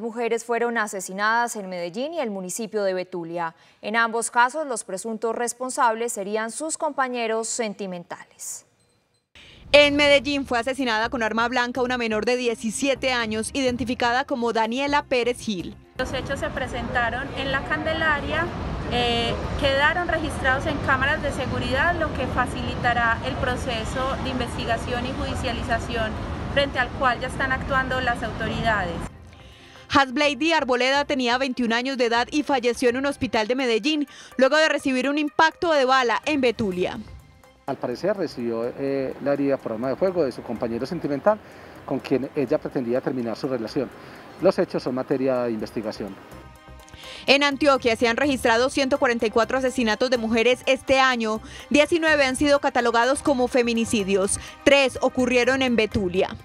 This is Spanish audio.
mujeres fueron asesinadas en Medellín y el municipio de Betulia. En ambos casos, los presuntos responsables serían sus compañeros sentimentales. En Medellín fue asesinada con arma blanca una menor de 17 años, identificada como Daniela Pérez Gil. Los hechos se presentaron en la Candelaria, eh, quedaron registrados en cámaras de seguridad, lo que facilitará el proceso de investigación y judicialización frente al cual ya están actuando las autoridades. Hasblady Arboleda tenía 21 años de edad y falleció en un hospital de Medellín luego de recibir un impacto de bala en Betulia. Al parecer recibió eh, la herida por arma de fuego de su compañero sentimental con quien ella pretendía terminar su relación. Los hechos son materia de investigación. En Antioquia se han registrado 144 asesinatos de mujeres este año. 19 han sido catalogados como feminicidios. Tres ocurrieron en Betulia.